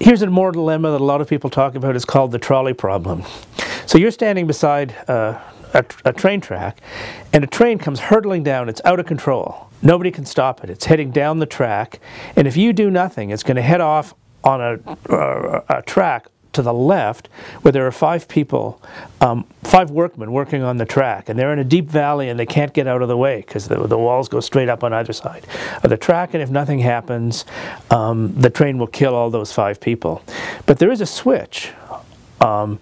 here's a moral dilemma that a lot of people talk about. It's called the trolley problem. So you're standing beside uh, a, a train track, and a train comes hurtling down. It's out of control. Nobody can stop it. It's heading down the track, and if you do nothing, it's going to head off on a, uh, a track to the left where there are five people, um, five workmen working on the track, and they're in a deep valley and they can't get out of the way because the, the, walls go straight up on either side of the track, and if nothing happens, um, the train will kill all those five people. But there is a switch. Um,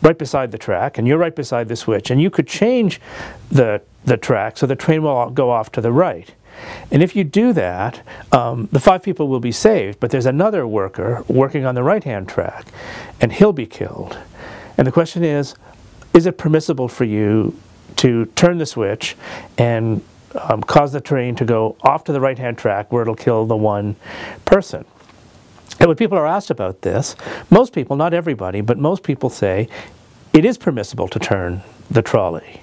right beside the track, and you're right beside the switch, and you could change the, the track so the train will go off to the right. And if you do that, um, the five people will be saved, but there's another worker working on the right-hand track, and he'll be killed. And the question is, is it permissible for you to turn the switch and um, cause the train to go off to the right-hand track where it'll kill the one person? And when people are asked about this, most people, not everybody, but most people say it is permissible to turn the trolley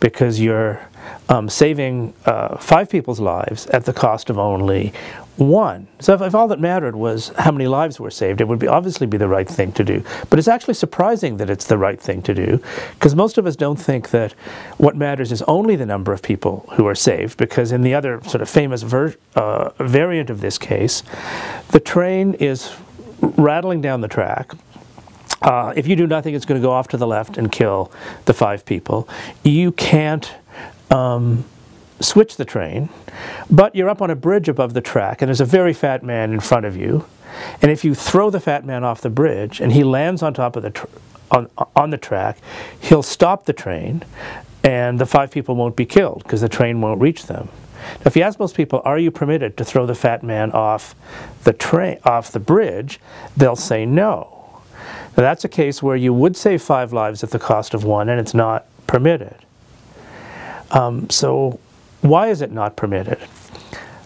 because you're um, saving uh, five people's lives at the cost of only one. So if, if, all that mattered was how many lives were saved, it would be obviously be the right thing to do. But it's actually surprising that it's the right thing to do, because most of us don't think that what matters is only the number of people who are saved, because in the other sort of famous uh, variant of this case, the train is rattling down the track, uh, if you do nothing, it's going to go off to the left and kill the five people. You can't um, switch the train, but you're up on a bridge above the track and there's a very fat man in front of you. And if you throw the fat man off the bridge and he lands on top of the on, on the track, he'll stop the train and the five people won't be killed because the train won't reach them. Now, if you ask most people, are you permitted to throw the fat man off the train off the bridge, they'll say no. Now, that's a case where you would save five lives at the cost of one and it's not permitted. Um, so why is it not permitted?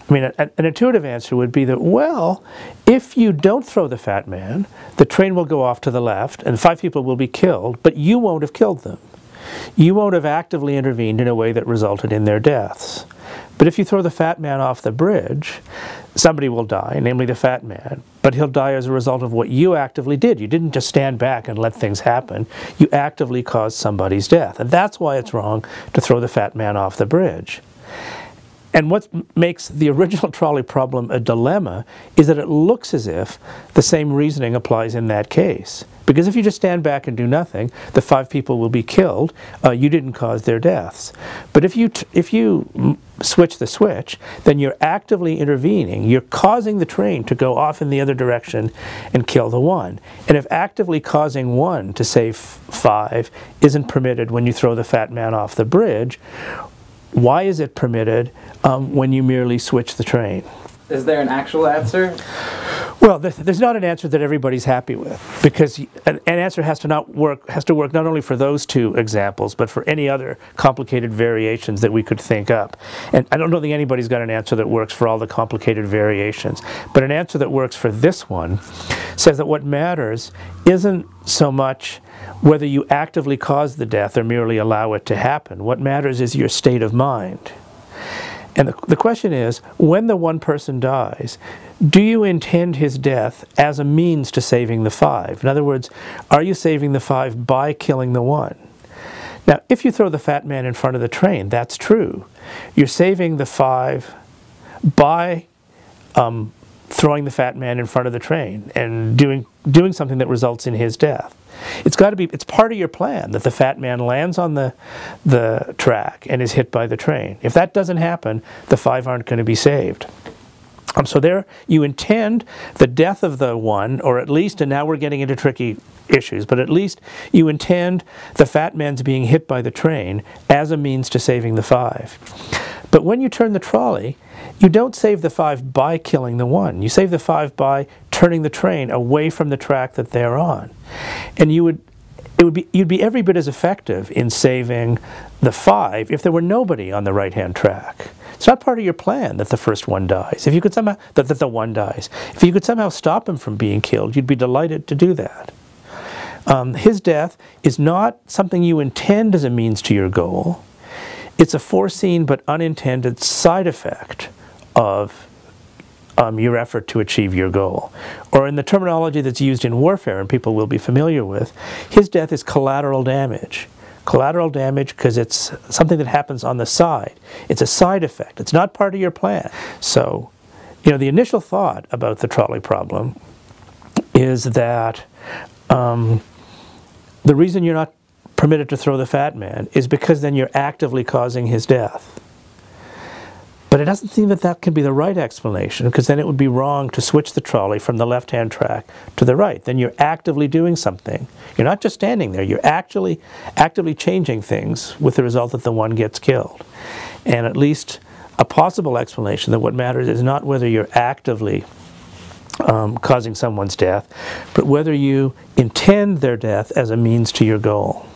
I mean, an, an intuitive answer would be that, well, if you don't throw the fat man, the train will go off to the left and five people will be killed, but you won't have killed them. You won't have actively intervened in a way that resulted in their deaths. But if you throw the fat man off the bridge, somebody will die, namely the fat man, but he'll die as a result of what you actively did. You didn't just stand back and let things happen. You actively caused somebody's death. And that's why it's wrong to throw the fat man off the bridge. And what makes the original trolley problem a dilemma is that it looks as if the same reasoning applies in that case. Because if you just stand back and do nothing, the five people will be killed. Uh, you didn't cause their deaths. But if you, if you switch the switch, then you're actively intervening. You're causing the train to go off in the other direction and kill the one. And if actively causing one to save five isn't permitted when you throw the fat man off the bridge, why is it permitted um, when you merely switch the train? Is there an actual answer? Well, there's not an answer that everybody's happy with because an answer has to not work has to work not only for those two examples but for any other complicated variations that we could think up. And I don't think anybody's got an answer that works for all the complicated variations. But an answer that works for this one says that what matters isn't so much whether you actively cause the death or merely allow it to happen. What matters is your state of mind. And the, the question is, when the one person dies, do you intend his death as a means to saving the five? In other words, are you saving the five by killing the one? Now, if you throw the fat man in front of the train, that's true. You're saving the five by um, throwing the fat man in front of the train and doing, doing something that results in his death. It's got to be, it's part of your plan that the fat man lands on the, the track and is hit by the train. If that doesn't happen, the five aren't going to be saved. Um, so there you intend the death of the one, or at least, and now we're getting into tricky issues, but at least you intend the fat man's being hit by the train as a means to saving the five. But when you turn the trolley, you don't save the five by killing the one. You save the five by turning the train away from the track that they're on. And you would it would be you'd be every bit as effective in saving the five if there were nobody on the right hand track. It's not part of your plan that the first one dies. If you could somehow that, that the one dies. If you could somehow stop him from being killed, you'd be delighted to do that. Um, his death is not something you intend as a means to your goal. It's a foreseen but unintended side effect of um, your effort to achieve your goal. Or in the terminology that's used in warfare and people will be familiar with, his death is collateral damage. Collateral damage because it's something that happens on the side. It's a side effect. It's not part of your plan. So, you know, the initial thought about the trolley problem is that um, the reason you're not permitted to throw the fat man is because then you're actively causing his death. But it doesn't seem that that can be the right explanation because then it would be wrong to switch the trolley from the left hand track to the right. Then you're actively doing something. You're not just standing there, you're actually actively changing things with the result that the one gets killed. And at least a possible explanation that what matters is not whether you're actively um, causing someone's death, but whether you intend their death as a means to your goal.